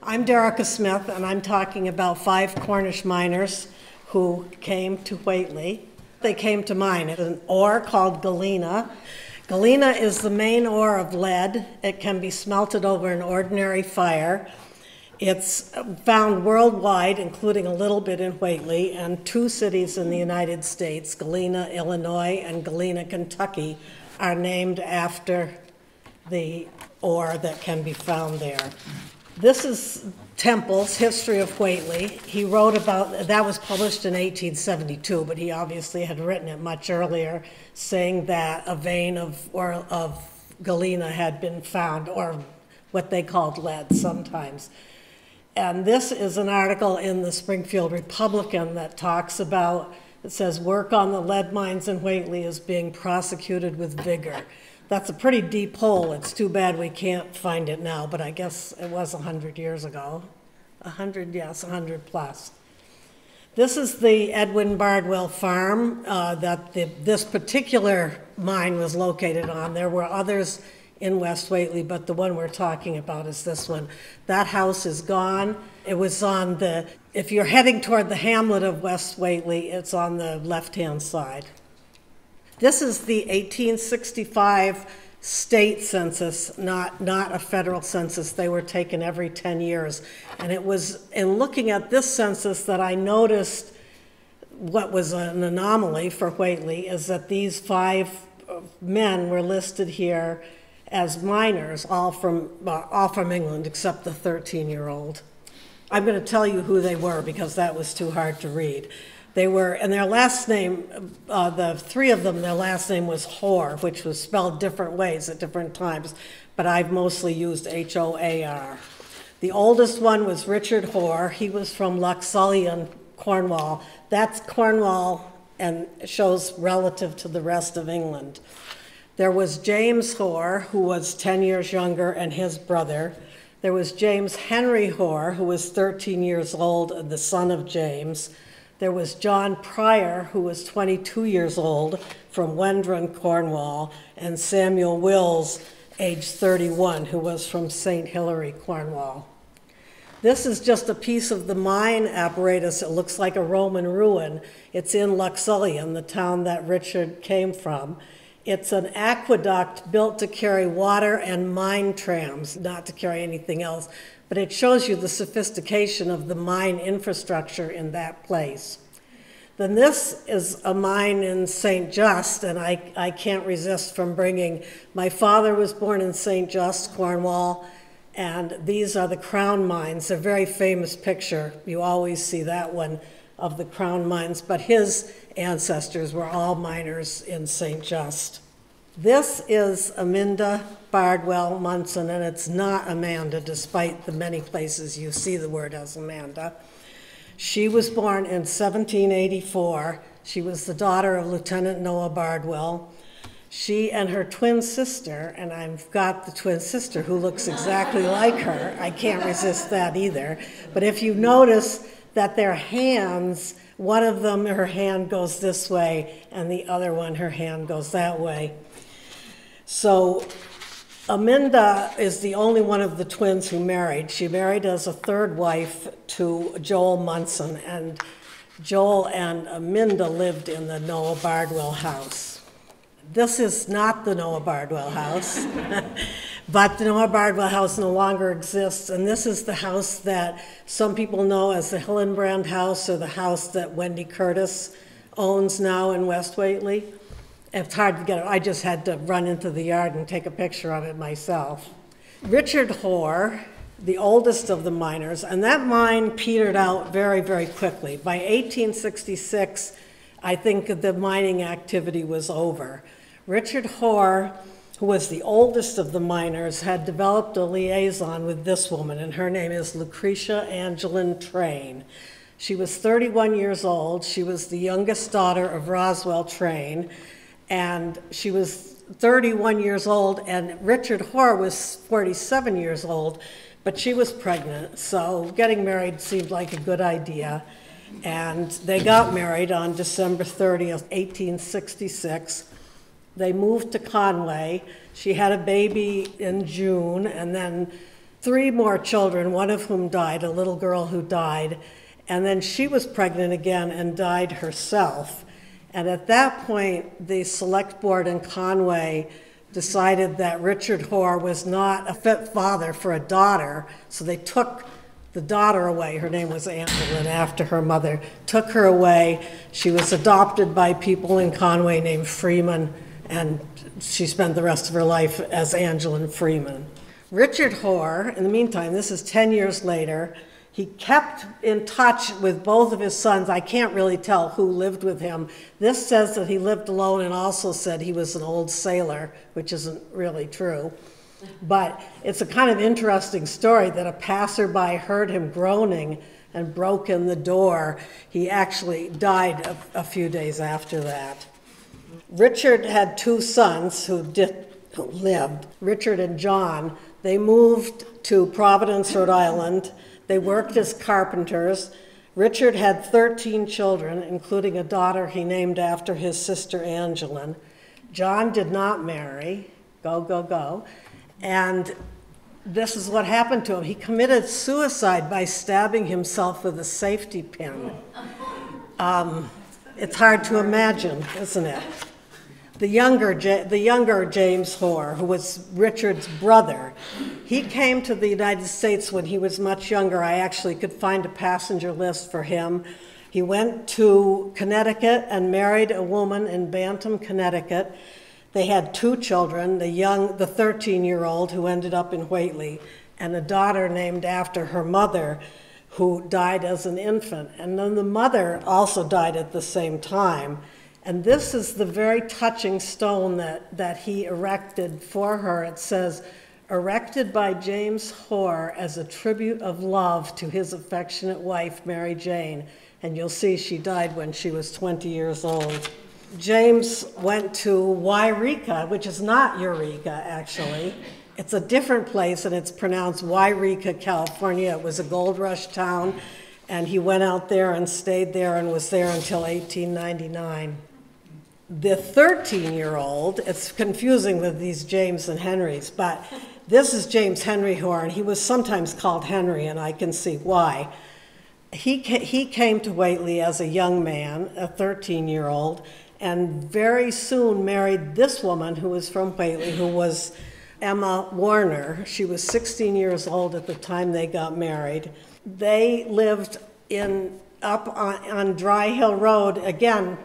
I'm Derica Smith, and I'm talking about five Cornish miners who came to Whately. They came to mine an ore called galena. Galena is the main ore of lead. It can be smelted over an ordinary fire. It's found worldwide, including a little bit in Whately, and two cities in the United States, Galena, Illinois, and Galena, Kentucky, are named after the ore that can be found there. This is Temple's History of Whately. He wrote about, that was published in 1872, but he obviously had written it much earlier, saying that a vein of, or of galena had been found, or what they called lead sometimes. And this is an article in the Springfield Republican that talks about, it says, work on the lead mines in Whately is being prosecuted with vigor. That's a pretty deep hole. It's too bad we can't find it now, but I guess it was 100 years ago. 100, yes, 100 plus. This is the Edwin Bardwell farm uh, that the, this particular mine was located on. There were others in West Whately, but the one we're talking about is this one. That house is gone. It was on the, if you're heading toward the hamlet of West Whately, it's on the left-hand side. This is the 1865 state census, not, not a federal census. They were taken every 10 years. And it was in looking at this census that I noticed what was an anomaly for Whately is that these five men were listed here as miners, all from, uh, all from England, except the 13-year-old. I'm going to tell you who they were because that was too hard to read. They were, and their last name, uh, the three of them, their last name was Hoar, which was spelled different ways at different times, but I've mostly used H O A R. The oldest one was Richard Hoare. He was from Luxullian, Cornwall. That's Cornwall and shows relative to the rest of England. There was James Hoare, who was 10 years younger, and his brother. There was James Henry Hoare, who was 13 years old, and the son of James. There was John Pryor, who was 22 years old, from Wendron, Cornwall, and Samuel Wills, age 31, who was from St. Hilary, Cornwall. This is just a piece of the mine apparatus. It looks like a Roman ruin. It's in Luxullian, the town that Richard came from. It's an aqueduct built to carry water and mine trams, not to carry anything else, but it shows you the sophistication of the mine infrastructure in that place. Then this is a mine in St. Just, and I, I can't resist from bringing, my father was born in St. Just, Cornwall, and these are the crown mines, a very famous picture. You always see that one of the crown mines, but his ancestors were all miners in St. Just. This is Aminda Bardwell Munson, and it's not Amanda, despite the many places you see the word as Amanda. She was born in 1784. She was the daughter of Lieutenant Noah Bardwell. She and her twin sister, and I've got the twin sister who looks exactly like her. I can't resist that either. But if you notice that their hands, one of them, her hand goes this way, and the other one, her hand goes that way. So Aminda is the only one of the twins who married. She married as a third wife to Joel Munson, and Joel and Aminda lived in the Noah Bardwell house. This is not the Noah Bardwell house, but the Noah Bardwell house no longer exists, and this is the house that some people know as the Hillenbrand house or the house that Wendy Curtis owns now in West Whately. It's hard to get it. I just had to run into the yard and take a picture of it myself. Richard Hoare, the oldest of the miners, and that mine petered out very, very quickly. By 1866, I think the mining activity was over. Richard Hoare, who was the oldest of the miners, had developed a liaison with this woman, and her name is Lucretia Angeline Train. She was 31 years old. She was the youngest daughter of Roswell Train and she was 31 years old, and Richard Hoare was 47 years old, but she was pregnant, so getting married seemed like a good idea. And they got married on December 30th, 1866. They moved to Conway. She had a baby in June, and then three more children, one of whom died, a little girl who died. And then she was pregnant again and died herself. And at that point, the select board in Conway decided that Richard Hoare was not a fit father for a daughter, so they took the daughter away. Her name was Angelin after her mother. Took her away. She was adopted by people in Conway named Freeman, and she spent the rest of her life as Angelin Freeman. Richard Hoare, in the meantime, this is 10 years later, he kept in touch with both of his sons. I can't really tell who lived with him. This says that he lived alone and also said he was an old sailor, which isn't really true. But it's a kind of interesting story that a passerby heard him groaning and broke in the door. He actually died a, a few days after that. Richard had two sons who did who lived, Richard and John. They moved to Providence, Rhode Island. They worked as carpenters. Richard had 13 children, including a daughter he named after his sister Angelin. John did not marry. Go, go, go. And this is what happened to him. He committed suicide by stabbing himself with a safety pin. Um, it's hard to imagine, isn't it? The younger, the younger James Hoare, who was Richard's brother, he came to the United States when he was much younger. I actually could find a passenger list for him. He went to Connecticut and married a woman in Bantam, Connecticut. They had two children, the young, the 13-year-old who ended up in Whately, and a daughter named after her mother who died as an infant. And then the mother also died at the same time. And this is the very touching stone that, that he erected for her. It says, erected by James Hoare as a tribute of love to his affectionate wife, Mary Jane. And you'll see she died when she was 20 years old. James went to Yreka, which is not Eureka, actually. It's a different place, and it's pronounced Yreka, California. It was a gold rush town, and he went out there and stayed there and was there until 1899. The 13 year old, it's confusing with these James and Henrys, but this is James Henry Hoare. He was sometimes called Henry, and I can see why. He, he came to Whately as a young man, a 13 year old, and very soon married this woman who was from Whately, who was Emma Warner. She was 16 years old at the time they got married. They lived in up on, on Dry Hill Road. Again,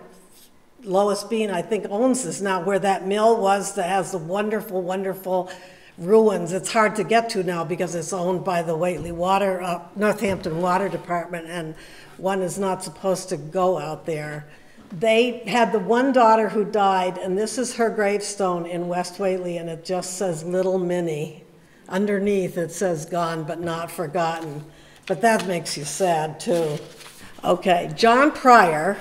Lois Bean, I think, owns this now, where that mill was that has the wonderful, wonderful ruins. It's hard to get to now because it's owned by the Whately Water, uh, Northampton Water Department, and one is not supposed to go out there they had the one daughter who died, and this is her gravestone in West Whately, and it just says Little Minnie. Underneath it says gone but not forgotten. But that makes you sad too. Okay, John Pryor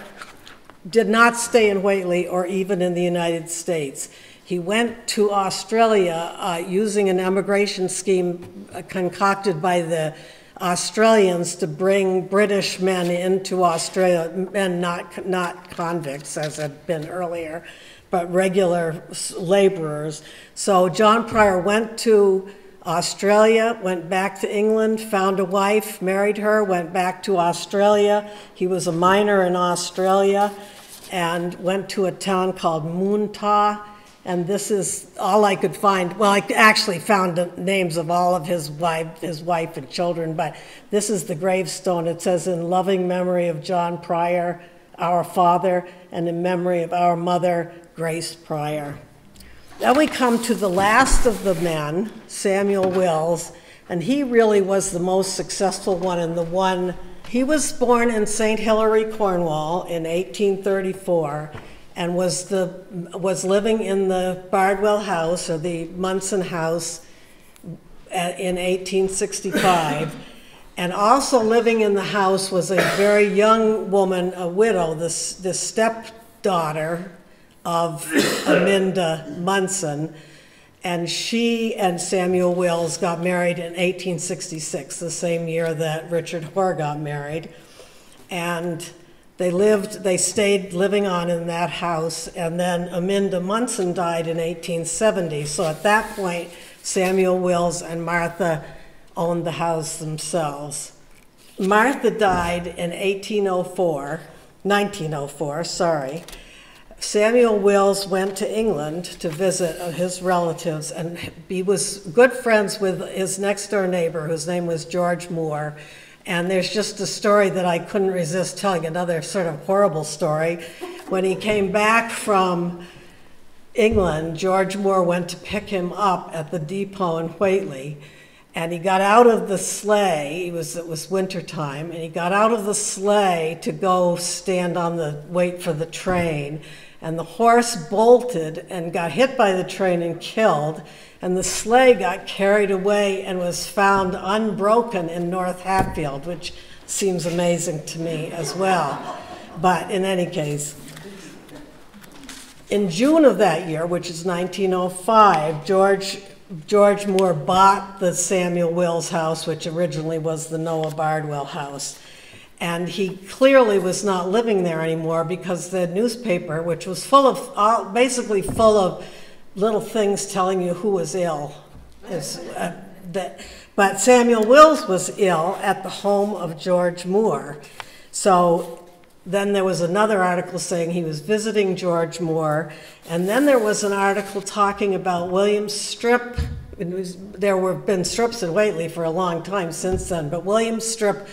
did not stay in Whately or even in the United States. He went to Australia uh, using an emigration scheme uh, concocted by the Australians to bring British men into Australia, men not, not convicts as had been earlier, but regular laborers. So John Pryor went to Australia, went back to England, found a wife, married her, went back to Australia. He was a miner in Australia and went to a town called Moonta and this is all I could find. Well, I actually found the names of all of his wife, his wife and children, but this is the gravestone. It says, "In loving memory of John Pryor, our father, and in memory of our mother, Grace Pryor." Then we come to the last of the men, Samuel Wills, and he really was the most successful one and the one. He was born in St. Hilary, Cornwall in 1834 and was, the, was living in the Bardwell house or the Munson house uh, in 1865. and also living in the house was a very young woman, a widow, this, this stepdaughter of Aminda Munson. And she and Samuel Wills got married in 1866, the same year that Richard Hoare got married. And they lived, they stayed living on in that house, and then Aminda Munson died in 1870. So at that point, Samuel Wills and Martha owned the house themselves. Martha died in 1804, 1904, sorry. Samuel Wills went to England to visit his relatives, and he was good friends with his next door neighbor, whose name was George Moore. And there's just a story that I couldn't resist telling, another sort of horrible story. When he came back from England, George Moore went to pick him up at the depot in Whately. And he got out of the sleigh, it was, it was wintertime, and he got out of the sleigh to go stand on the, wait for the train. And the horse bolted and got hit by the train and killed. And the sleigh got carried away and was found unbroken in North Hatfield, which seems amazing to me as well. But in any case, in June of that year, which is 1905, George, George Moore bought the Samuel Wills house, which originally was the Noah Bardwell house. And he clearly was not living there anymore because the newspaper, which was full of, all, basically full of little things telling you who was ill, is, uh, that, but Samuel Wills was ill at the home of George Moore. So then there was another article saying he was visiting George Moore. And then there was an article talking about William Strip. There were been strips in Whately for a long time since then, but William Strip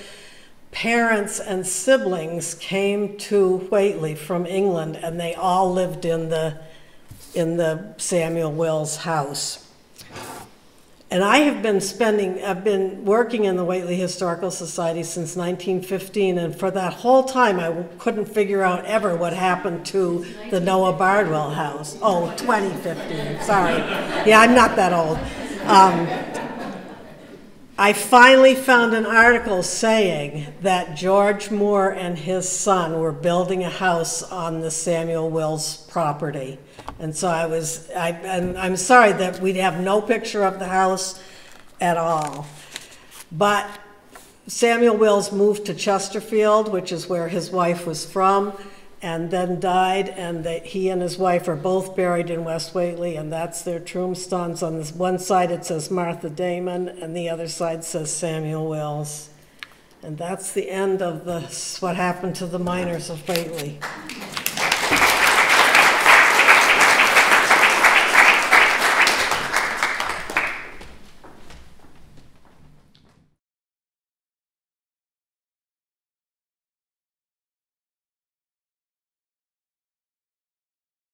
parents and siblings came to Whately from England, and they all lived in the, in the Samuel Wills house. And I have been spending, I've been working in the Whately Historical Society since 1915, and for that whole time, I couldn't figure out ever what happened to the Noah Bardwell house. Oh, 2015, sorry. Yeah, I'm not that old. Um, I finally found an article saying that George Moore and his son were building a house on the Samuel Wills property. And so I was, I, and I'm sorry that we'd have no picture of the house at all. But Samuel Wills moved to Chesterfield, which is where his wife was from, and then died, and that he and his wife are both buried in West Whately, and that's their tombstones. On this one side it says Martha Damon, and the other side says Samuel Wills. And that's the end of the, what happened to the miners of Whately.